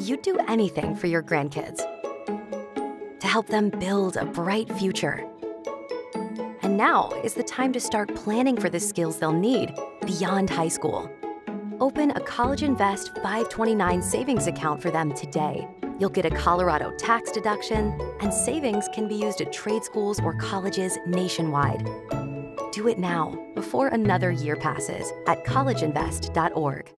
you'd do anything for your grandkids to help them build a bright future. And now is the time to start planning for the skills they'll need beyond high school. Open a CollegeInvest 529 savings account for them today. You'll get a Colorado tax deduction, and savings can be used at trade schools or colleges nationwide. Do it now before another year passes at collegeinvest.org.